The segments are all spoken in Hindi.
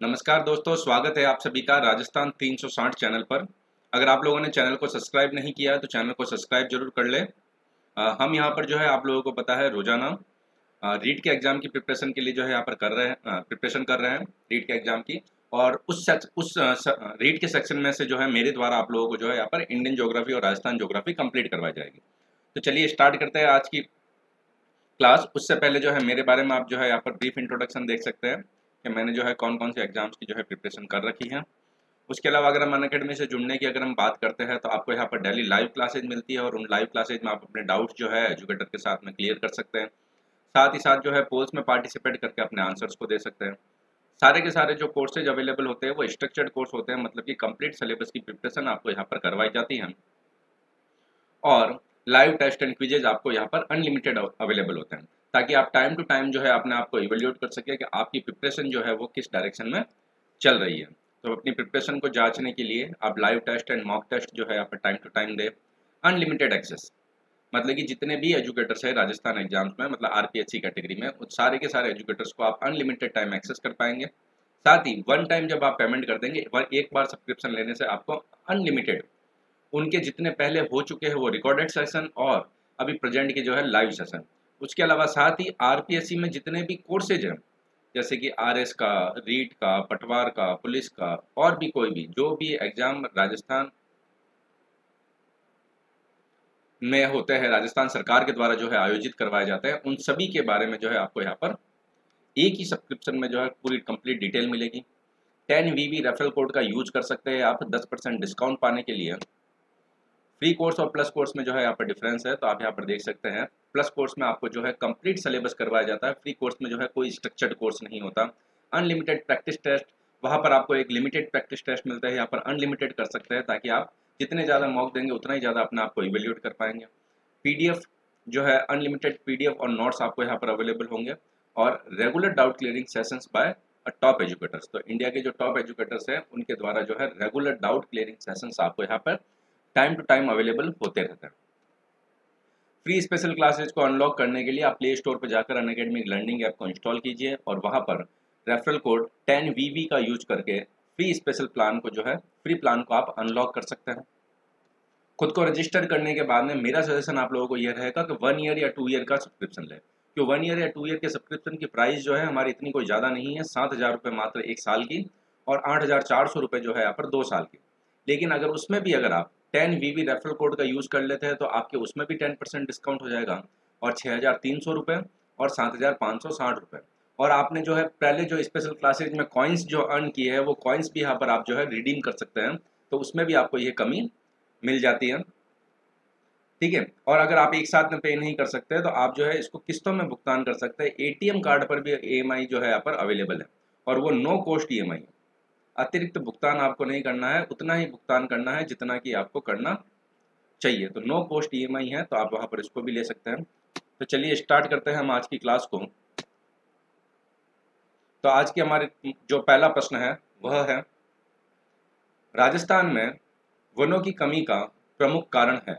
नमस्कार दोस्तों स्वागत है आप सभी का राजस्थान 360 चैनल पर। अगर आप लोगों ने चैनल को सब्सक्राइब नहीं किया तो चैनल को सब्सक्राइब ज़रूर कर लें। हम यहाँ पर जो है आप लोगों को पता है रोज़ाना रीट के एग्ज़ाम की प्रिपरेशन के लिए जो है यहाँ पर कर रहे हैं प्रिपरेशन कर रहे हैं रीट के एग्ज़ाम की। और उस सच, उस रीट के सेक्शन में से जो है मेरे द्वारा आप लोगों को जो है यहाँ पर इंडियन जोग्राफी और राजस्थान जोग्राफी कंप्लीट करवाई जाएगी। तो चलिए स्टार्ट करते हैं आज की क्लास। उससे पहले जो है मेरे बारे में आप जो है यहाँ पर ब्रीफ इंट्रोडक्शन देख सकते हैं। कि मैंने जो है कौन कौन से एग्ज़ाम्स की जो है प्रिपरेशन कर रखी है। उसके अलावा अगर हम अन अकेडमी से जुड़ने की अगर हम बात करते हैं तो आपको यहाँ पर डेली लाइव क्लासेज मिलती है और उन लाइव क्लासेज में आप अपने डाउट्स जो है एजुकेटर के साथ में क्लियर कर सकते हैं। साथ ही साथ जो है पोल्स में पार्टिसिपेट करके अपने आंसर्स को दे सकते हैं। सारे के सारे जो कोर्सेज अवेलेबल होते हैं, वो स्ट्रक्चर्ड कोर्स होते हैं मतलब कि कंप्लीट सिलेबस की प्रिपरेशन आपको यहाँ पर करवाई जाती है। और लाइव टेस्ट एंड क्विजेज आपको यहाँ पर अनलिमिटेड अवेलेबल होते हैं। ताकि आप टाइम टू टाइम जो है अपने आप को इवेल्यूट कर सके कि आपकी प्रिपरेशन जो है वो किस डायरेक्शन में चल रही है। तो अपनी प्रिपरेशन को जांचने के लिए आप live test and mock test जो है आप टाइम टू टाइम दे। अनलिमिटेड एक्सेस मतलब कि जितने भी एजुकेटर्स है राजस्थान एग्ज़ाम्स में मतलब आरपीएससी कैटेगरी में उस सारे के सारे एजुकेटर्स को आप अनलिमिटेड टाइम एक्सेस कर पाएँगे। साथ ही वन टाइम जब आप पेमेंट कर देंगे, एक बार सब्सक्रिप्शन लेने से आपको अनलिमिटेड उनके जितने पहले हो चुके हैं वो रिकॉर्डेड सेशन और अभी प्रेजेंट के जो है लाइव सेशन उसके अलावा साथ ही आरपीएससी में जितने भी कोर्सेज हैं, जैसे कि आरएस का, रीट का, पटवार का, पुलिस का, और भी कोई भी, जो भी एग्ज़ाम राजस्थान में होते हैं, राजस्थान सरकार के द्वारा जो है आयोजित करवाए जाते हैं, उन सभी के बारे में जो है आपको यहाँ पर एक ही सब्सक्रिप्शन में जो है पूरी कंप्लीट डिटेल मिलेगी। टेन वी रेफरल कोड का यूज़ कर सकते हैं आप, दस परसेंट डिस्काउंट पाने के लिए। फ्री कोर्स और प्लस कोर्स में जो है यहाँ पर डिफरेंस है तो आप यहाँ पर देख सकते हैं। प्लस कोर्स में आपको जो है कंप्लीट सिलेबस करवाया जाता है। फ्री कोर्स में जो है कोई स्ट्रक्चर्ड कोर्स नहीं होता। अनलिमिटेड प्रैक्टिस टेस्ट वहाँ पर आपको एक लिमिटेड प्रैक्टिस टेस्ट मिलता है। यहाँ पर अनलिमिटेड कर सकते हैं, ताकि आप जितने ज़्यादा मॉक देंगे, उतना ही ज़्यादा अपने आप को इवेल्यूट कर पाएँगे। पीडीएफ जो है अनलिमिटेड पीडीएफ और नोट्स आपको यहाँ पर अवेलेबल होंगे। और regular doubt clearing sessions by top educators तो इंडिया के जो टॉप एजुकेटर्स हैं, उनके द्वारा जो है रेगुलर डाउट क्लियरिंग सेशंस आपको यहाँ पर टाइम टू टाइम अवेलेबल होते रहते हैं। फ्री स्पेशल क्लासेज को अनलॉक करने के लिए आप प्ले स्टोर पर जाकर अन अकेडमिक लर्निंग ऐप को इंस्टॉल कीजिए और वहाँ पर रेफरल कोड टेन वी का यूज़ करके फ्री स्पेशल प्लान को जो है फ्री प्लान को आप अनलॉक कर सकते हैं। खुद को रजिस्टर करने के बाद में मेरा सजेशन आप लोगों को यह रहेगा कि वन ईयर या टू ईयर का सब्सक्रिप्शन लें। क्यों वन ईयर या टू ईयर के सब्सक्रिप्शन की प्राइस जो है हमारी इतनी कोई ज़्यादा नहीं है, सात हज़ार रुपये मात्र एक साल की और आठ हज़ार चार सौ रुपये जो है यहाँ पर दो साल की। लेकिन अगर उसमें भी अगर आप ten V V referral code का यूज़ कर लेते हैं तो आपके उसमें भी टेन परसेंट डिस्काउंट हो जाएगा। और छः हज़ार तीन सौ रुपये और सात हज़ार पाँच सौ साठ रुपये और आपने जो है, पहले जो स्पेशल क्लासेज में कॉइन्स जो अर्न किए हैं, वो कॉइन्स भी यहाँ पर आप जो है रिडीम कर सकते हैं तो उसमें भी आपको ये कमी मिल जाती है। ठीक है? और अगर आप एक साथ में पे नहीं कर सकते तो आप जो है इसको किस्तों में भुगतान कर सकते हैं। एटीएम कार्ड पर भी ई जो है यहाँ पर अवेलेबल है। और वो नो कॉस्ट ईएमआई है। अतिरिक्त भुगतान आपको नहीं करना है, उतना ही भुगतान करना है जितना कि आपको करना चाहिए। तो नो कॉस्ट ई है तो आप वहाँ पर इसको भी ले सकते हैं। तो चलिए स्टार्ट करते हैं हम आज की क्लास को। तो आज के हमारे जो पहला प्रश्न है, वह है, राजस्थान में वनों की कमी का प्रमुख कारण है।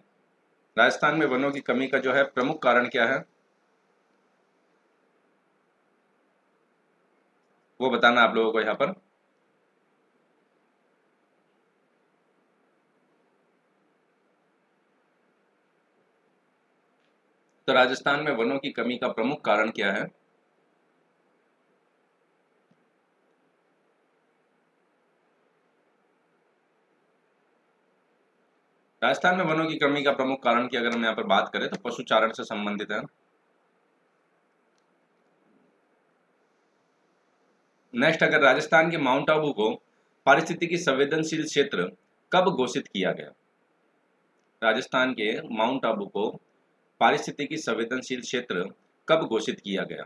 राजस्थान में वनों की कमी का जो है, प्रमुख कारण क्या है? वो बताना आप लोगों को यहाँ पर। तो राजस्थान में वनों की कमी का प्रमुख कारण क्या है? राजस्थान में वनों की कमी का प्रमुख कारण की अगर हम यहाँ पर बात करें तो पशुचारण से संबंधित है। नेक्स्ट अगर राजस्थान के माउंट आबू को पारिस्थितिकी संवेदनशील क्षेत्र कब घोषित किया गया? राजस्थान के माउंट आबू को पारिस्थितिकी संवेदनशील क्षेत्र कब घोषित किया गया?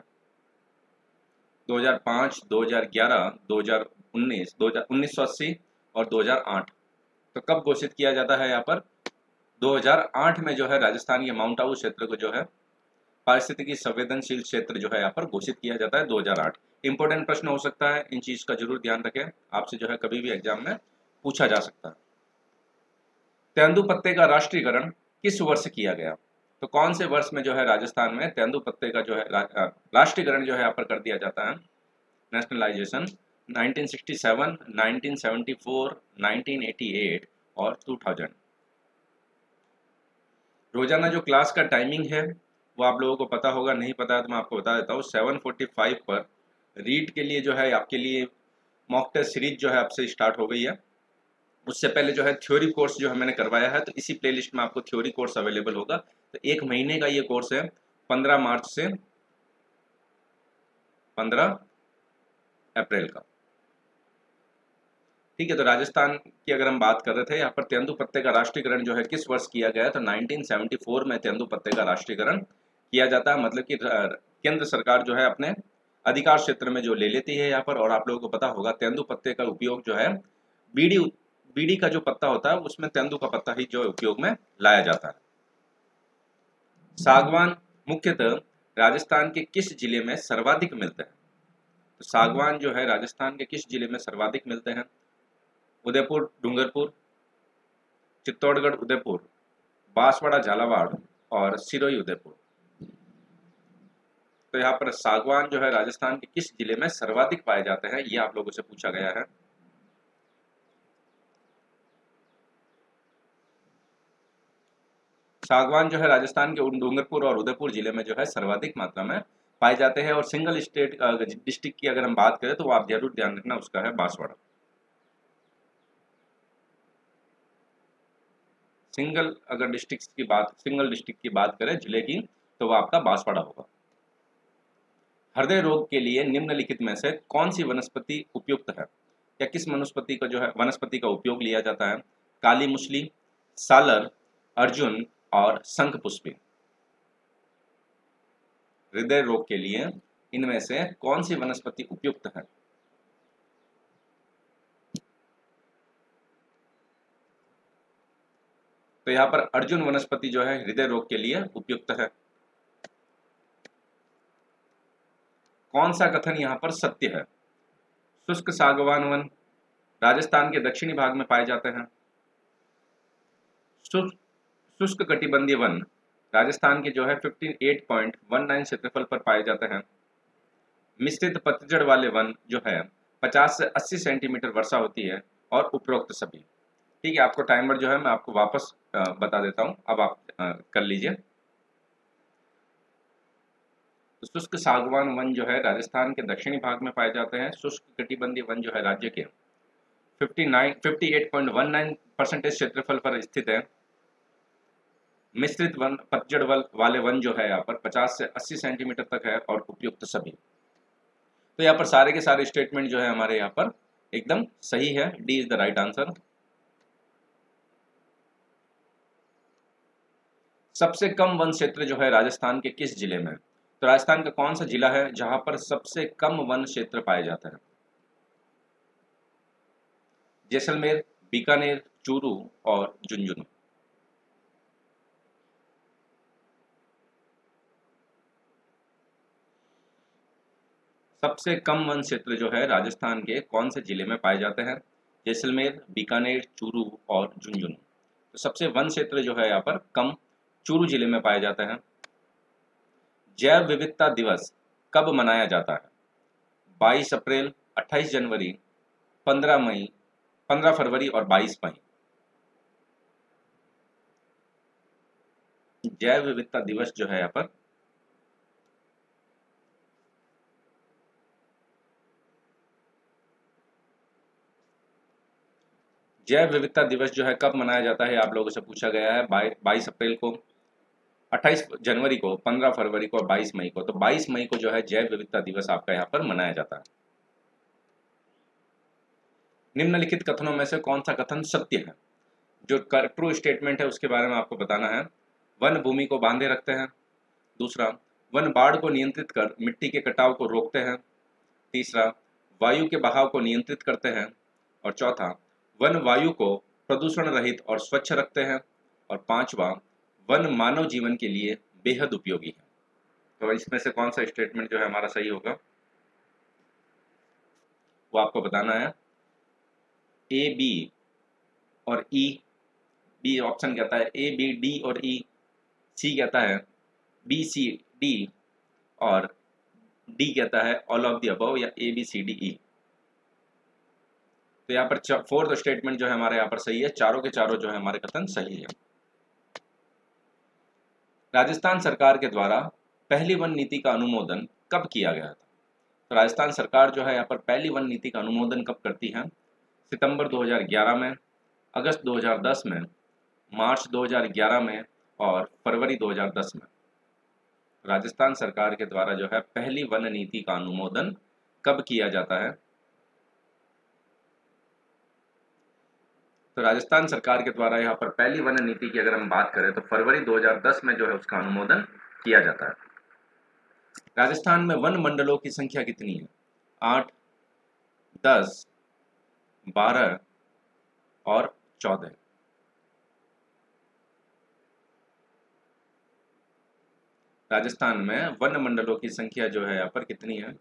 2005, 2011, 2019, 1980 और 2008 तो कब घोषित किया जाता है यहाँ पर? 2008 में जो है राजस्थान के माउंट आबू क्षेत्र को जो है पारिस्थितिकी संवेदनशील क्षेत्र जो है यहाँ पर घोषित किया जाता है 2008 इंपॉर्टेंट प्रश्न हो सकता है इन चीज़ का ज़रूर ध्यान रखें आपसे जो है कभी भी एग्ज़ाम में पूछा जा सकता है। तेंदु पत्ते का राष्ट्रीयकरण किस वर्ष किया गया? तो कौन से वर्ष में जो है राजस्थान में तेंदु पत्ते का जो है राष्ट्रीयकरण जो है यहाँ पर कर दिया जाता है? नेशनलाइजेशन 1967, 1974, 1988 और 2000 रोज़ाना जो क्लास का टाइमिंग है वो आप लोगों को पता होगा नहीं पता है तो मैं आपको बता देता हूँ। 7:45 पर रीड के लिए जो है आपके लिए मॉक टेस्ट सीरीज़ जो है आपसे स्टार्ट हो गई है। उससे पहले जो है थ्योरी कोर्स जो है मैंने करवाया है तो इसी प्लेलिस्ट में आपको थ्योरी कोर्स अवेलेबल होगा। तो एक महीने का ये कोर्स है, पंद्रह मार्च से पंद्रह अप्रैल का। ठीक है तो राजस्थान की अगर हम बात कर रहे थे, यहाँ पर तेंदु पत्ते का राष्ट्रीयकरण जो है किस वर्ष किया गया तो 1974 में तेंदु पत्ते का राष्ट्रीयकरण किया जाता है। मतलब कि केंद्र सरकार जो है अपने अधिकार क्षेत्र में जो ले लेती है यहाँ पर, और आप लोगों को पता होगा, तेंदु पत्ते का उपयोग जो है, बीड़ी बीड़ी का जो पत्ता होता है, उसमें तेंदु का पत्ता ही जो उपयोग में लाया जाता है। सागवान मुख्यतः राजस्थान के किस ज़िले में सर्वाधिक मिलते हैं? तो सागवान जो है, राजस्थान के किस ज़िले में सर्वाधिक मिलते हैं? उदयपुर, डूंगरपुर, चित्तौड़गढ़, उदयपुर, बांसवाड़ा, झालावाड़ और सिरोही, उदयपुर। तो यहाँ पर सागवान जो है, राजस्थान के किस ज़िले में सर्वाधिक पाए जाते हैं, ये आप लोगों से पूछा गया है। सागवान जो है राजस्थान के डूंगरपुर और उदयपुर ज़िले में जो है सर्वाधिक मात्रा में पाए जाते हैं और सिंगल स्टेट डिस्ट्रिक्ट की अगर हम बात करें तो आप ज़रूर ध्यान रखना, उसका है बांसवाड़ा। सिंगल अगर डिस्ट्रिक्ट की बात, सिंगल डिस्ट्रिक्ट की बात करें ज़िले की तो वह आपका बांसवाड़ा होगा। हृदय रोग के लिए निम्नलिखित में से कौन सी वनस्पति उपयुक्त है? या किस वनस्पति का जो है, वनस्पति का उपयोग लिया जाता है? काली मुछली सालर, अर्जुन और शंख पुष्पी हृदय रोग के लिए इनमें से कौन सी वनस्पति उपयुक्त है? तो यहाँ पर अर्जुन वनस्पति जो है, हृदय रोग के लिए उपयुक्त है। कौन सा कथन यहाँ पर सत्य है? शुष्क सागवान वन राजस्थान के दक्षिणी भाग में पाए जाते हैं। कटिबंधीय वन, राजस्थान के जो है 58.19 क्षेत्रफल पर पाए जाते हैं। मिश्रित पतझड़ वाले वन जो है 50 से 80 सेंटीमीटर वर्षा होती है और उपरोक्त सभी। ठीक है, आपको टाइमर जो है, मैं आपको वापस बता देता हूँ। अब आप कर लीजिए। शुष्क सागवान वन जो है, राजस्थान के दक्षिणी भाग में पाए जाते हैं। शुष्क कटिबंधीय वन जो है, राज्य के। 59 58.19 परसेंटेज क्षेत्रफल पर स्थित है। मिश्रित वन, पतझड़ वन वाले वन जो है यहाँ पर 50 से 80 सेंटीमीटर तक है और उपयुक्त सभी। तो यहाँ पर सारे के सारे स्टेटमेंट जो है हमारे यहाँ पर एकदम सही है। D is the right answer सबसे कम वन क्षेत्र जो है राजस्थान के किस ज़िले में? तो राजस्थान का कौन सा जिला है जहाँ पर सबसे कम वन क्षेत्र पाया जाता है? जैसलमेर, बीकानेर, चूरू और झुंझुनू। सबसे कम वन क्षेत्र जो है राजस्थान के कौन से ज़िले में पाए जाते हैं? जैसलमेर, बीकानेर, चूरू और झुंझुनू। तो सबसे वन क्षेत्र जो है यहाँ पर कम चूरू ज़िले में पाया जाता है। जैव विविधता दिवस कब मनाया जाता है? 22 अप्रैल 28 जनवरी 15 मई 15 फरवरी और 22 मई। जैव विविधता दिवस जो है यहाँ पर जैव विविधता दिवस जो है कब मनाया जाता है, आप लोगों से पूछा गया है बाईस अप्रैल को 28 जनवरी को 15 फरवरी को और 22 मई को। तो 22 मई को जो है जैव विविधता दिवस आपका यहाँ पर मनाया जाता है। निम्नलिखित कथनों में से कौन सा कथन सत्य है? जो ट्रू स्टेटमेंट है, उसके बारे में आपको बताना है। वन भूमि को बांधे रखते हैं। दूसरा, वन बाढ़ को नियंत्रित कर, मिट्टी के कटाव को रोकते हैं। तीसरा, वायु के बहाव को नियंत्रित करते हैं। और चौथा वन वायु को प्रदूषण रहित और स्वच्छ रखते हैं और पांचवा, वन मानव जीवन के लिए बेहद उपयोगी है। तो इसमें से कौन सा स्टेटमेंट जो है हमारा सही होगा? वो आपको बताना है। ए बी और ई बी ऑप्शन कहता है ए बी डी और ई सी कहता है बी सी डी और डी कहता है ऑल ऑफ़ द अबव या A B C D E तो यहाँ पर फोर्थ स्टेटमेंट जो है हमारे यहाँ पर सही है। चारों के चारों जो है हमारे कथन सही है। राजस्थान सरकार के द्वारा पहली वन नीति का अनुमोदन कब किया गया था? तो राजस्थान सरकार जो है यहाँ पर पहली वन नीति का अनुमोदन कब करती है? सितंबर 2011 में, अगस्त 2010 में, मार्च 2011 में और फरवरी 2010 में। राजस्थान सरकार के द्वारा जो है पहली वन नीति का अनुमोदन कब किया जाता है? तो राजस्थान सरकार के द्वारा यहाँ पर पहली वन नीति की अगर हम बात करें तो फरवरी 2010 में जो है उसका अनुमोदन किया जाता है। राजस्थान में वन मंडलों की संख्या कितनी है? आठ, दस, बारह और चौदह। राजस्थान में वन मंडलों की संख्या जो है यहाँ पर कितनी है?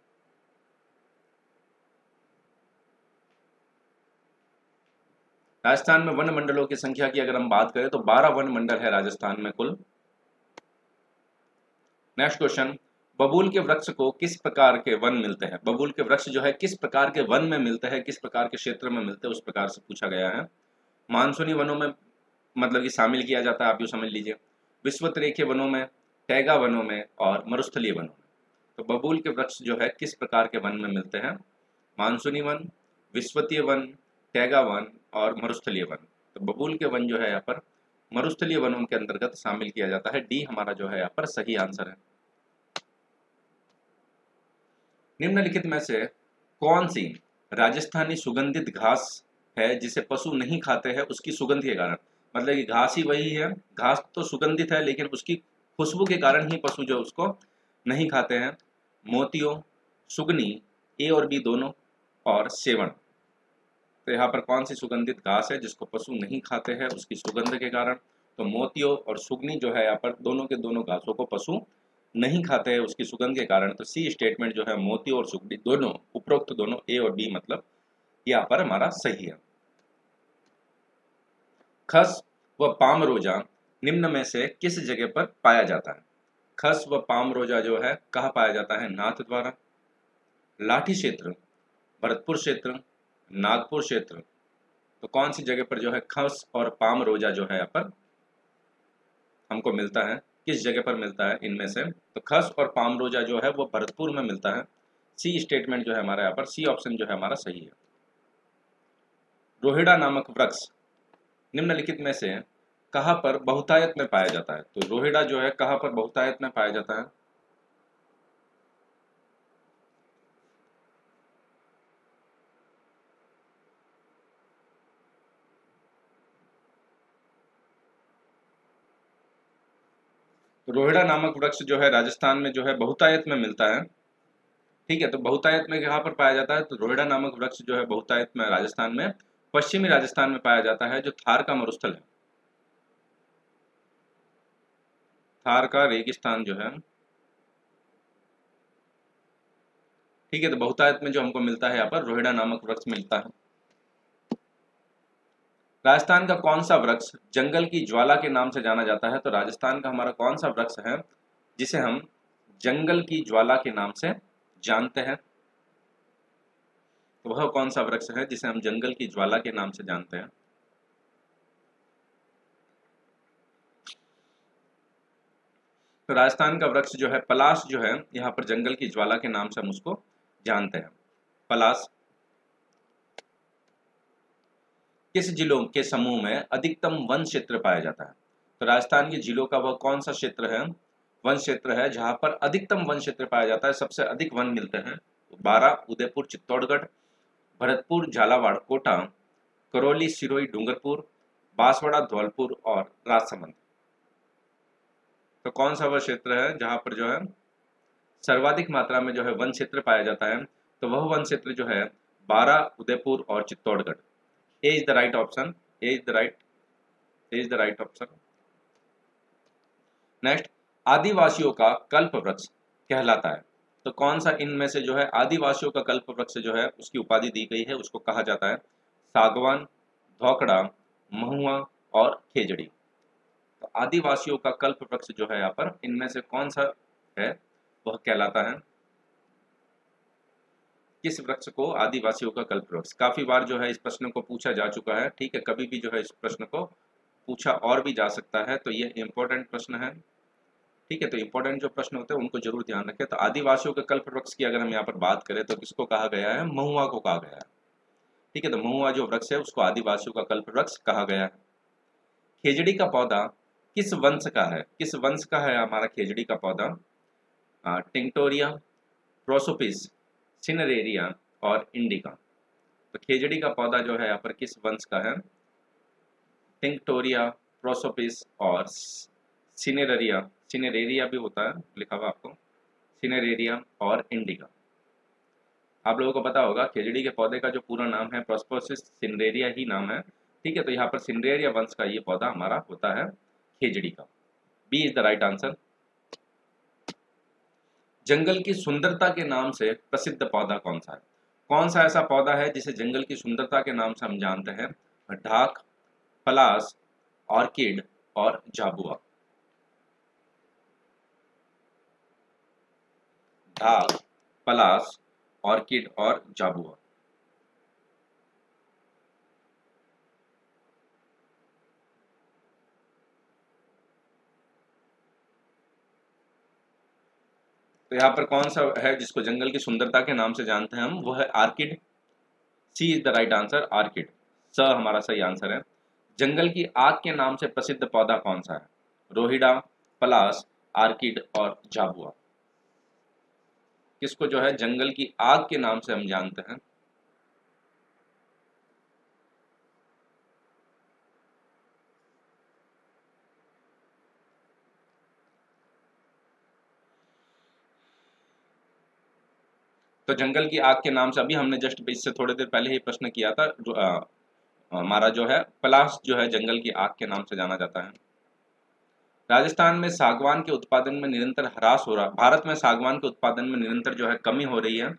राजस्थान में वन मंडलों की संख्या की अगर हम बात करें तो 12 वन मंडल है राजस्थान में कुल। नेक्स्ट क्वेश्चन बबूल के वृक्ष को किस प्रकार के वन मिलते हैं? बबूल के वृक्ष जो है, किस प्रकार के वन में मिलते हैं, किस प्रकार के क्षेत्र में मिलते हैं, उस प्रकार से पूछा गया है। मानसूनी वनों में मतलब कि शामिल किया जाता है, आप यू समझ लीजिए। विश्वत रेखे वनों में, टैगा वनों में और मरुस्थलीय वनों में। तो बबूल के वृक्ष जो है, किस प्रकार के वन में मिलते हैं? मानसूनी वन विश्वतीय वन, टैगा वन और मरुस्थलीय वन। तो बबूल के वन जो है यहाँ पर, मरुस्थलीय वनों के अंतर्गत शामिल किया जाता है। डी हमारा जो है यहाँ पर सही आंसर है। निम्नलिखित में से कौन सी राजस्थानी सुगंधित घास है जिसे पशु नहीं खाते हैं? उसकी सुगंध के कारण। मतलब कि घास ही वही है। घास तो सुगंधित है, लेकिन उसकी खुशबू के कारण ही पशु जो उसको नहीं खाते हैं। मोतियों, सुगनी, ए और बी दोनों, और सेवन तो यहाँ पर कौन सी सुगंधित घास है जिसको पशु नहीं खाते हैं, उसकी सुगंध के कारण? तो मोतियों और सुगनी जो है यहाँ पर दोनों के दोनों घासों को पशु नहीं खाते हैं, उसकी सुगंध के कारण। तो सी स्टेटमेंट जो है मोती और सुगनी दोनों, उपरोक्त दोनों ए और बी मतलब यहाँ पर हमारा सही है। खस व पाम रोजा निम्न में से किस जगह पर पाया जाता है? खस व पाम रोजा जो है, कहा पाया जाता है? नाथ द्वारा। लाठी क्षेत्र, भरतपुर क्षेत्र नागपुर क्षेत्र तो कौन सी जगह पर जो है खस और पाम रोजा जो है यहाँ पर हमको मिलता है? किस जगह पर मिलता है इनमें से? तो खस और पाम रोजा जो है वो भरतपुर में मिलता है। सी स्टेटमेंट जो है हमारा यहाँ पर, सी ऑप्शन जो है हमारा सही है। रोहिड़ा नामक वृक्ष निम्नलिखित में से कहाँ पर बहुतायत में पाया जाता है? तो रोहिड़ा जो है कहाँ पर बहुतायत में पाया जाता है? रोहिड़ा नामक वृक्ष जो है राजस्थान में जो है बहुतायत में मिलता है। ठीक है तो बहुतायत में कहाँ पर पाया जाता है तो रोहिड़ा नामक वृक्ष जो है बहुतायत में राजस्थान में, पश्चिमी राजस्थान में पाया जाता है, जो थार का मरुस्थल है। थार का रेगिस्तान जो है। ठीक है तो बहुतायत में जो हमको मिलता है यहाँ पर, रोहिड़ा नामक वृक्ष मिलता है। राजस्थान का कौन सा वृक्ष जंगल की ज्वाला के नाम से जाना जाता है? तो राजस्थान का हमारा कौन सा वृक्ष है, जिसे हम जंगल की ज्वाला के नाम से जानते हैं? तो वह कौन सा वृक्ष है, जिसे हम जंगल की ज्वाला के नाम से जानते हैं? तो राजस्थान का वृक्ष जो है, पलाश जो है, यहाँ पर जंगल की ज्वाला के नाम से हम उसको जानते हैं। पलाश किस जिलों के समूह में अधिकतम वन क्षेत्र पाया जाता है? तो राजस्थान के जिलों का वह कौन सा क्षेत्र है? वन क्षेत्र है जहाँ पर अधिकतम वन क्षेत्र पाया जाता है। सबसे अधिक वन मिलते हैं बारह, उदयपुर, चित्तौड़गढ़, भरतपुर, झालावाड़, कोटा, करौली, सिरोही, डूंगरपुर, बांसवाड़ा, धौलपुर और राजसमंद। तो कौन सा वह क्षेत्र है जहाँ पर जो है सर्वाधिक मात्रा में जो है वन क्षेत्र पाया जाता है? तो वह वन क्षेत्र जो है बारह, उदयपुर और Chittorgarh. A is the right option. A is the right. A is the right option. Next आदिवासियों का कल्प वृक्ष कहलाता है तो कौन सा इनमें से जो है, आदिवासियों का कल्प वृक्ष जो है, उसकी उपाधि दी गई है, उसको कहा जाता है सागवान, धोकड़ा, महुआ और खेजड़ी तो आदिवासियों का कल्प वृक्ष जो है यहाँ पर, इनमें से कौन सा है, वह कहलाता है किस वृक्ष को आदिवासियों का कल्प वृक्ष। काफ़ी बार जो है इस प्रश्न को पूछा जा चुका है, ठीक है, कभी भी जो है इस प्रश्न को पूछा और भी जा सकता है तो ये इम्पोर्टेंट प्रश्न है, ठीक है तो इम्पोर्टेंट जो प्रश्न होते हैं उनको ज़रूर ध्यान रखें। तो आदिवासियों के कल्प वृक्ष की अगर हम यहाँ पर बात करें तो किसको कहा गया है? महुआ को कहा गया है, ठीक है तो महुआ जो वृक्ष है उसको आदिवासियों का कल्प वृक्ष कहा गया है। खेजड़ी का पौधा किस वंश का है? किस वंश का है हमारा खेजड़ी का पौधा? टिंगटोरिया प्रोसोपिस सिनरेरिया और इंडिका। तो खेजड़ी का पौधा जो है, यहाँ पर किस वंश का है? टिंगटोरिया प्रोसोपिस और सिनेरिया सिनेरेरिया भी होता है, लिखा हुआ आपको। सिनेरेरिया और इंडिका। आप लोगों को पता होगा खेजड़ी के पौधे का जो पूरा नाम है प्रोस्पोसिस सिनरेरिया ही नाम है। ठीक है तो यहाँ पर सिनरेरिया वंश का ये पौधा हमारा होता है खेजड़ी का। B is the right answer जंगल की सुंदरता के नाम से प्रसिद्ध पौधा कौन सा है? कौन सा ऐसा पौधा है जिसे जंगल की सुंदरता के नाम से हम जानते हैं? ढाक पलास ऑर्किड और जाबुआ ढाक पलास ऑर्किड और जाबुआ तो यहाँ पर कौन सा है जिसको जंगल की सुंदरता के नाम से जानते हैं हम? वो है orchid. C is the right answer orchid. स हमारा सही आंसर है। जंगल की आग के नाम से प्रसिद्ध पौधा कौन सा है? रोहिडा पलास आर्किड और जाबुआ किसको जो है जंगल की आग के नाम से हम जानते हैं? तो जंगल की आग के नाम से अभी हमने जस्ट इससे थोड़ी देर पहले ही प्रश्न किया था, जो हमारा जो है पलाश जो है जंगल की आग के नाम से जाना जाता है। राजस्थान में सागवान के उत्पादन में निरंतर ह्रास हो रहा, भारत में सागवान के उत्पादन में निरंतर जो है कमी हो रही है।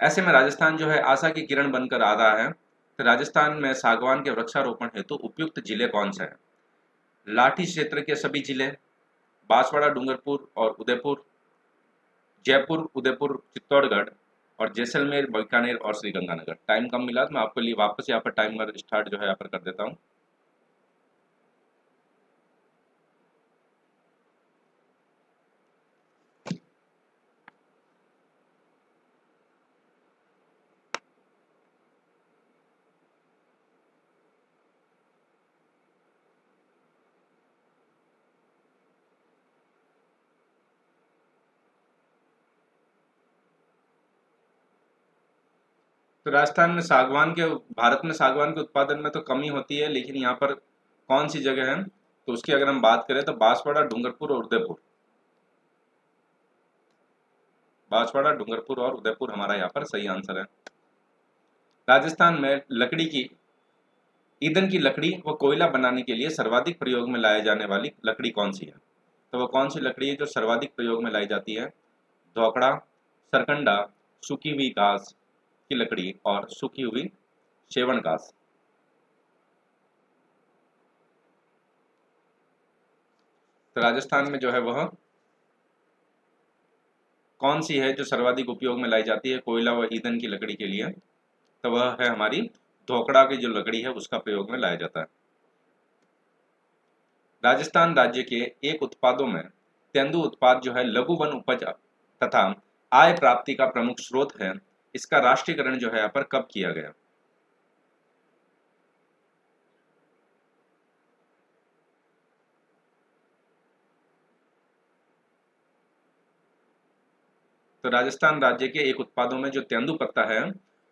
ऐसे में राजस्थान जो है आशा की किरण बनकर आ रहा है तो राजस्थान में सागवान के वृक्षारोपण हेतु तो उपयुक्त ज़िले कौन से हैं? लाठी क्षेत्र के सभी ज़िले, बांसवाड़ा, डूंगरपुर और उदयपुर जयपुर, उदयपुर, चित्तौड़गढ़ और जैसलमेर, बीकानेर और श्रीगंगानगर। टाइम कम मिला तो मैं आपके लिए वापस यहाँ पर टाइम स्टार्ट जो है यहाँ पर कर देता हूँ। तो राजस्थान में सागवान के, भारत में सागवान के उत्पादन में तो कमी होती है, लेकिन यहाँ पर कौन सी जगह है? तो उसकी अगर हम बात करें तो बांसवाड़ा, डूंगरपुर और उदयपुर। बांसवाड़ा, डूंगरपुर और उदयपुर हमारा यहाँ पर सही आंसर है। राजस्थान में लकड़ी की, ईंधन की लकड़ी व कोयला बनाने के लिए सर्वाधिक प्रयोग में लाई जाने वाली लकड़ी कौन सी है? तो वह कौन सी लकड़ी है जो सर्वाधिक प्रयोग में लाई जाती है? धोकड़ा, सरकंडा, सूखी हुई घास की लकड़ी और सूखी हुई शेवन घास। तो राजस्थान में जो है वह कौन सी है जो सर्वाधिक उपयोग में लाई जाती है, कोयला व ईंधन की लकड़ी के लिए? तो वह है हमारी धोकड़ा की जो लकड़ी है, उसका प्रयोग में लाया जाता है। राजस्थान राज्य के एक उत्पादों में तेंदु उत्पाद जो है लघु वन उपज तथा आय प्राप्ति का प्रमुख स्रोत है इसका राष्ट्रीयकरण जो है यहाँ पर कब किया गया? तो राजस्थान राज्य के एक उत्पादों में जो तेंदु पत्ता है,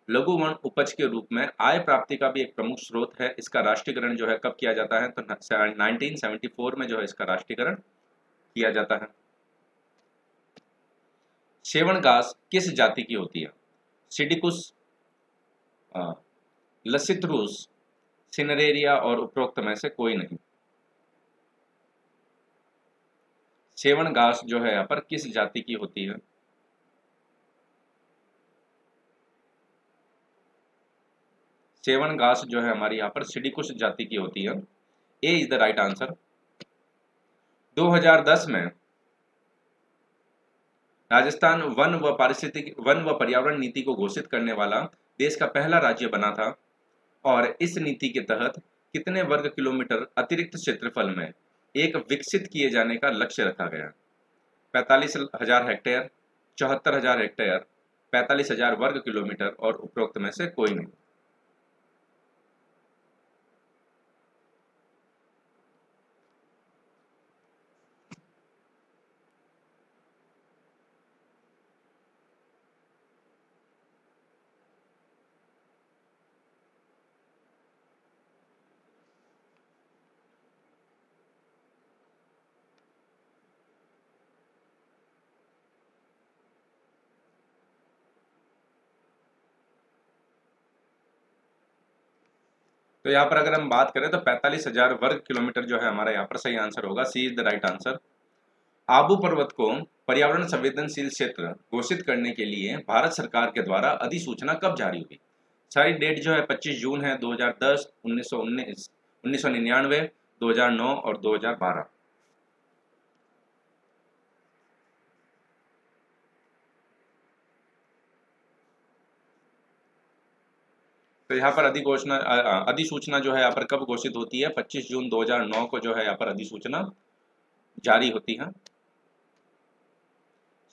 लघु वन उपज के रूप में आय प्राप्ति का भी एक प्रमुख स्रोत है। इसका राष्ट्रीयकरण जो है कब किया जाता है? तो 1974 में जो है इसका राष्ट्रीयकरण किया जाता है। सेवन घास किस जाति की होती है? सिडिकुस लसिथ्रूस, सिनरेरिया और उपरोक्त में से कोई नहीं। सेवन घास जो है यहाँ पर किस जाति की होती है? सेवन घास जो है हमारी यहाँ पर सिडिकुस जाति की होती है। A is the right answer. 2010 में राजस्थान वन व पारिस्थितिक, वन व पर्यावरण नीति को घोषित करने वाला देश का पहला राज्य बना था। और इस नीति के तहत कितने वर्ग किलोमीटर अतिरिक्त क्षेत्रफल में एक विकसित किए जाने का लक्ष्य रखा गया? पैंतालीस हज़ार हेक्टेयर, चौहत्तर हज़ार हेक्टेयर, पैंतालीस हज़ार वर्ग किलोमीटर और उपरोक्त में से कोई नहीं। तो यहाँ पर अगर हम बात करें तो पैंतालीस हज़ार वर्ग किलोमीटर जो है हमारा यहाँ पर सही आंसर होगा C is the right answer. Abu पर्वत को पर्यावरण संवेदनशील क्षेत्र घोषित करने के लिए भारत सरकार के द्वारा अधिसूचना कब जारी हुई? सारी डेट जो है 25 जून है 2010, 1919, 1999, 2009 और 2012 तो यहाँ पर अधिघोषणा अधिसूचना जो है यहाँ पर कब घोषित होती है? 25 जून 2009 को जो है यहाँ पर अधिसूचना जारी होती है।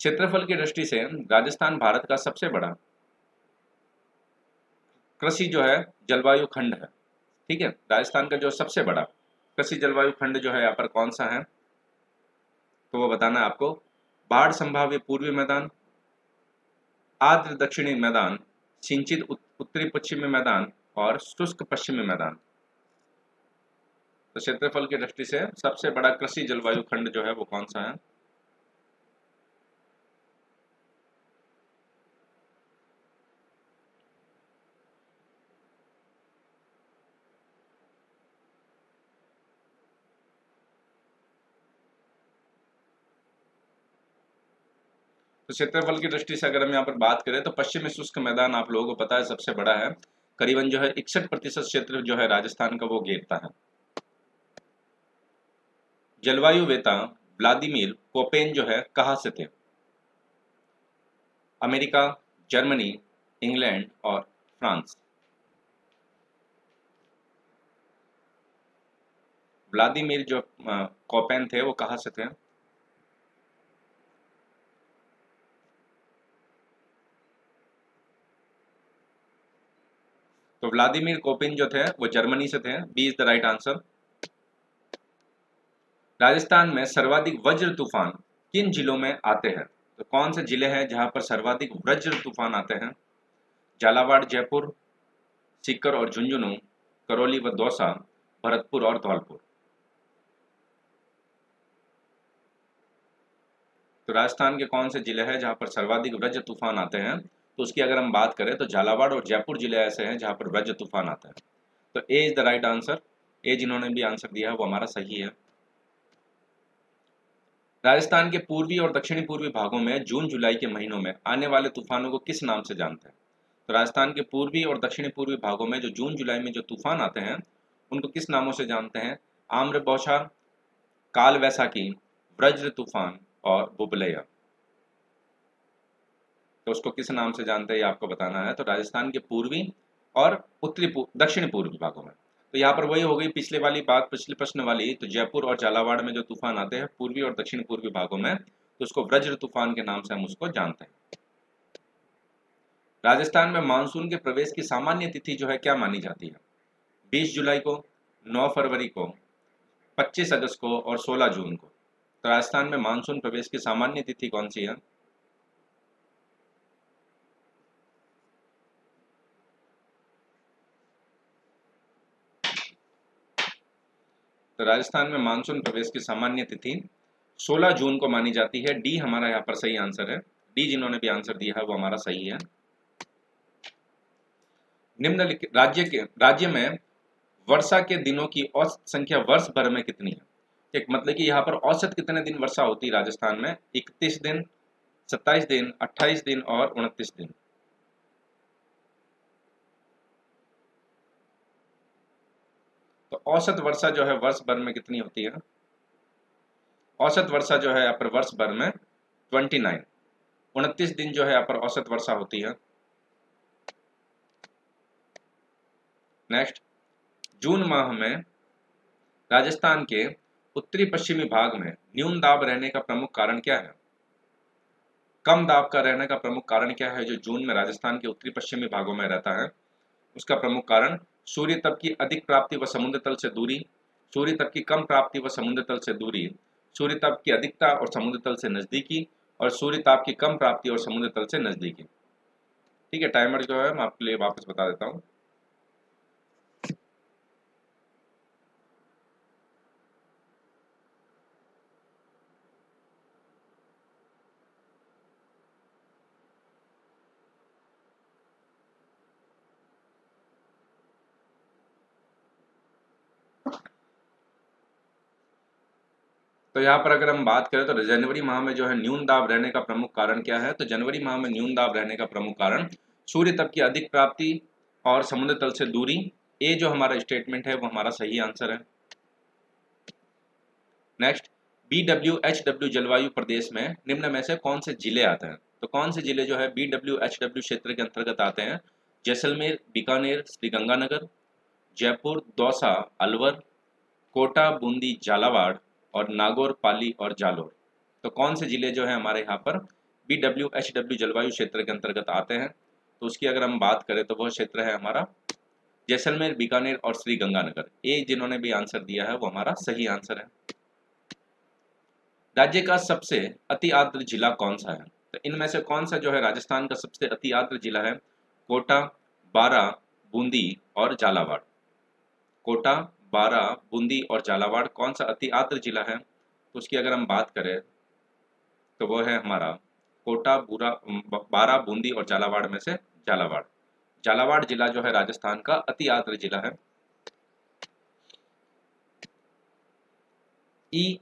क्षेत्रफल की दृष्टि से राजस्थान भारत का सबसे बड़ा कृषि जो है जलवायु खंड है। ठीक है? राजस्थान का जो सबसे बड़ा कृषि जलवायु खंड जो है यहाँ पर कौन सा है? तो वो बताना है आपको। बाढ़ संभाव्य पूर्वी मैदान, आर्द्र दक्षिणी मैदान, सिंचित उत्तरी पश्चिमी मैदान और शुष्क पश्चिमी मैदान। तो क्षेत्रफल की दृष्टि से सबसे बड़ा कृषि जलवायु खंड जो है वो कौन सा है? तो क्षेत्रफल की दृष्टि से अगर हम यहाँ पर बात करें तो पश्चिमी शुष्क मैदान आप लोगों को पता है सबसे बड़ा है। करीबन जो है इकसठ प्रतिशत क्षेत्र जो है राजस्थान का वो घेरता है। जलवायु वेता व्लादिमीर कोपेन जो है कहा से थे? अमेरिका, जर्मनी, इंग्लैंड और फ्रांस। व्लादिमीर जो कोपेन थे वो कहा से थे? तो व्लादिमीर कोपिन जो थे, वो जर्मनी से थे B is the right answer Rajasthan में सर्वाधिक वज्र तूफ़ान किन जिलों में आते हैं? तो कौन से ज़िले हैं जहाँ पर सर्वाधिक वज्र तूफ़ान आते हैं? झालावाड़, जयपुर, सीकर और झुंझुनू, करौली व दौसा, भरतपुर और धौलपुर। तो राजस्थान के कौन से ज़िले हैं जहाँ पर सर्वाधिक वज्र तूफ़ान आते हैं? तो उसकी अगर हम बात करें तो झालावाड़ और जयपुर ज़िले ऐसे हैं जहाँ पर वज्र तूफ़ान आता है। तो A is the right answer A जिन्होंने भी आंसर दिया है, वो हमारा सही है। राजस्थान के पूर्वी और दक्षिणी पूर्वी भागों में जून, जुलाई के महीनों में आने वाले तूफानों को किस नाम से जानते हैं? तो राजस्थान के पूर्वी और दक्षिणी पूर्वी भागों में जो जून, जुलाई में जो तूफ़ान आते हैं, उनको किस नामों से जानते हैं? आम्र बौछार काल वैसाखी व्रज्र तूफ़ान और बुबलैया। तो उसको किस नाम से जानते हैं ये आपको बताना है। तो राजस्थान के पूर्वी और उत्तरी दक्षिण पूर्वी भागों में। तो यहाँ पर वही हो गई पिछले वाली बात, पिछले प्रश्न वाली। तो जयपुर और झालावाड़ में जो तूफ़ान आते हैं, पूर्वी और दक्षिण पूर्वी भागों में तो उसको व्रज्र तूफ़ान के नाम से हम उसको जानते हैं। राजस्थान में मानसून के प्रवेश की सामान्य तिथि जो है, क्या मानी जाती है? बीस जुलाई को, नौ फरवरी को, पच्चीस अगस्त को और सोलह जून को। तो राजस्थान में मानसून प्रवेश की सामान्य तिथि कौन सी है? तो राजस्थान में मानसून प्रवेश की सामान्य तिथि 16 जून को मानी जाती है। डी हमारा यहाँ पर सही आंसर है। डी जिन्होंने भी आंसर दिया है, वो हमारा सही है। निम्नलिखित राज्य के, राज्य में वर्षा के दिनों की औसत संख्या वर्ष भर में कितनी है? एक मतलब कि यहाँ पर औसत कितने दिन वर्षा होती है राजस्थान में? इकतीस दिन, सत्ताईस दिन, अट्ठाईस दिन और उनतीस दिन। औसत वर्षा जो है वर्ष भर में कितनी होती है? औसत वर्षा जो है यहाँ पर वर्ष भर में ट्वेंटी नाइन उनतीस दिन जो है यहाँ पर औसत वर्षा होती है। नेक्स्ट जून माह में राजस्थान के उत्तरी पश्चिमी भाग में न्यून दाब रहने का प्रमुख कारण क्या है? कम दाब का रहने का प्रमुख कारण क्या है जो जून में राजस्थान के उत्तरी पश्चिमी भागों में रहता है? उसका प्रमुख कारण सूर्य तप की अधिक प्राप्ति व समुद्र तल से दूरी, सूर्य तप की कम प्राप्ति व समुद्र तल से दूरी, सूर्य तप की अधिकता और समुद्र तल से नज़दीकी, और सूर्य ताप की कम प्राप्ति और समुद्र तल से नज़दीकी। ठीक है टाइमर जो है, मैं आपके लिए वापस बता देता हूँ। तो यहाँ पर अगर हम बात करें तो जनवरी माह में जो है न्यून दाब रहने का प्रमुख कारण क्या है? तो जनवरी माह में न्यून दाब रहने का प्रमुख कारण सूर्य तप की अधिक प्राप्ति और समुद्र तल से दूरी। ये जो हमारा स्टेटमेंट है, वो हमारा सही आंसर है। Next B W H W जलवायु प्रदेश में निम्न में से कौन से ज़िले आते हैं? तो कौन से ज़िले जो है बी डब्ल्यू एच डब्ल्यू क्षेत्र के अंतर्गत आते हैं? जैसलमेर, बीकानेर, श्रीगंगानगर, जयपुर, दौसा, अलवर, कोटा, बूंदी, झालावाड़ और नागौर, पाली और जालोर। तो कौन से ज़िले जो है हमारे यहाँ पर? बी डब्ल्यू एच डब्ल्यू जलवायु क्षेत्र के अंतर्गत आते हैं। तो उसकी अगर हम बात करें तो वह क्षेत्र है हमारा जैसलमेर, बीकानेर और श्री गंगानगर ये जिन्होंने भी आंसर दिया है, वो हमारा सही आंसर है। राज्य का सबसे अति आर्द्र जिला कौन सा है? तो इनमें से कौन सा जो है राजस्थान का सबसे अति आर्द्र जिला है? कोटा बारा बूंदी और झालावाड़। कोटा बारा, बूंदी और झालावाड़ कौन सा अति आर्द्र जिला है? तो उसकी अगर हम बात करें तो वो है हमारा कोटा, बुरा बारा, बूंदी और झालावाड़ में से झालावाड़। झालावाड़ जिला जो है राजस्थान का अति आर्द्र जिला है। ई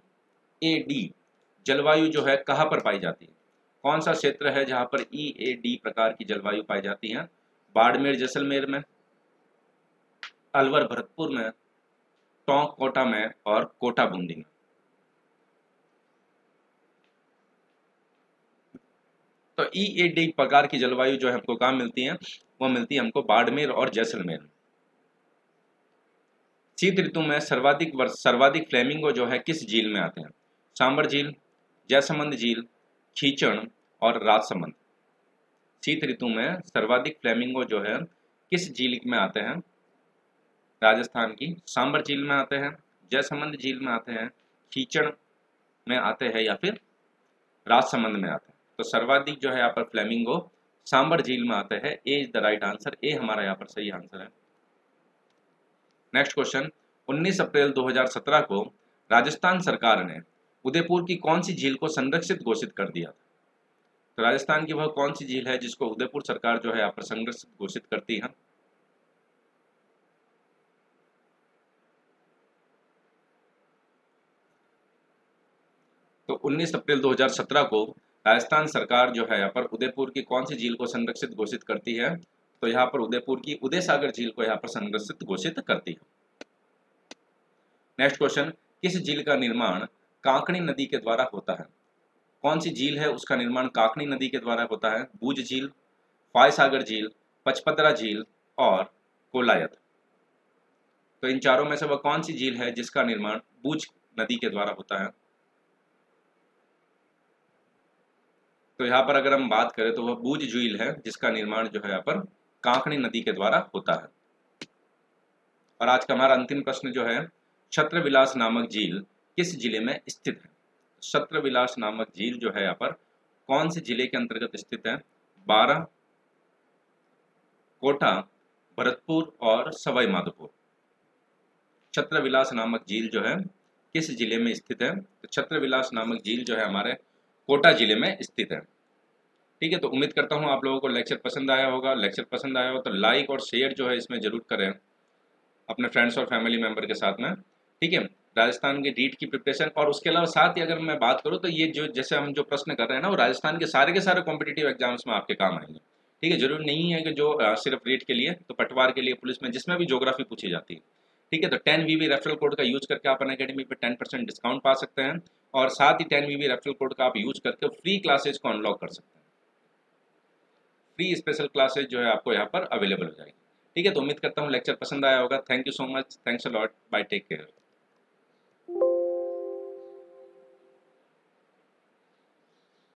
ए डी जलवायु जो है कहाँ पर पाई जाती है? कौन सा क्षेत्र है जहाँ पर ई ए डी प्रकार की जलवायु पाई जाती है? बाड़मेर, जैसलमेर में, अलवर, भरतपुर में टोंक कोटा में और कोटा बूंदी में। तो ई ए डी प्रकार की जलवायु जो हमको कहाँ मिलती है? वो मिलती है हमको बाड़मेर और जैसलमेर शीत ऋतु में सर्वाधिक सर्वाधिक फ्लेमिंगो जो है, किस झील में आते हैं? सांबर झील जैसमंद झील खींचण और राजसमंद। शीत ऋतु में सर्वाधिक फ्लेमिंगो जो है, किस झील में आते हैं? राजस्थान की सांबर झील में आते हैं, जयसमंद झील में आते हैं, खींचड़ में आते हैं या फिर राजसमंद में आते हैं। तो सर्वाधिक जो है यहाँ पर फ्लेमिंगो सांबर झील में आते हैं। A is the right answer. A हमारा यहाँ पर सही आंसर है। Next question. 19 अप्रैल 2017 को राजस्थान सरकार ने उदयपुर की कौन सी झील को संरक्षित घोषित कर दिया था? तो राजस्थान की वह कौन सी झील है जिसको उदयपुर सरकार जो है यहाँ पर संरक्षित घोषित करती है? 19 अप्रैल 2017 को राजस्थान सरकार जो है यहाँ पर उदयपुर की कौन सी झील को संरक्षित घोषित करती है? तो यहाँ पर उदयपुर की उदय सागर झील को यहाँ पर संरक्षित घोषित करती है। नेक्स्ट क्वेश्चन किस झील का निर्माण कांकणी नदी के द्वारा होता है? कौन सी झील है उसका निर्माण काकनी नदी के द्वारा होता है? बूझ झील फाय सागर झील पचपदरा झील और कोलायत। तो इन चारों में से वह कौन सी झील है जिसका निर्माण बूझ नदी के द्वारा होता है? तो यहाँ पर अगर हम बात करें तो वह बूझ झील है, जिसका निर्माण जो है यहाँ पर कांकणी नदी के द्वारा होता है। और आज का हमारा अंतिम प्रश्न जो है, छत्रविलास नामक झील किस ज़िले में स्थित है? छत्रविलास नामक झील जो है यहाँ पर कौन से ज़िले के अंतर्गत स्थित है? बारह, कोटा, भरतपुर और सवाई माधोपुर छत्रविलास नामक झील जो है, किस ज़िले में स्थित है? तो छत्रविलास नामक झील जो है हमारे कोटा ज़िले में स्थित है। ठीक है तो उम्मीद करता हूँ आप लोगों को लेक्चर पसंद आया होगा। लेक्चर पसंद आया हो तो लाइक और शेयर जो है इसमें ज़रूर करें अपने फ्रेंड्स और फैमिली मेंबर के साथ में। ठीक है, राजस्थान के रीट की प्रिपरेशन और उसके अलावा साथ ही अगर मैं बात करूँ तो ये जो जैसे हम जो प्रश्न कर रहे हैं ना, वो राजस्थान के सारे के सारे कॉम्पिटेटिव एग्ज़ाम्स में आपके काम आएँगे। ठीक है, ज़रूरी नहीं है कि जो सिर्फ़ रीट के लिए तो पटवार के लिए, पुलिस में जिसमें भी जोग्राफी पूछी जाती है। ठीक है तो ten V V referral code का यूज़ करके आप अन अकेडमी पर टेन परसेंट डिस्काउंट पा सकते हैं और साथ ही ten V V referral code का आप यूज़ करके फ्री क्लासेज को अनलॉक कर सकते हैं। फ्री स्पेशल क्लासेज जो है आपको यहाँ पर अवेलेबल हो जाएगी। ठीक है तो उम्मीद करता हूँ लेक्चर पसंद आया होगा। Thank you so much thanks a lot bye take care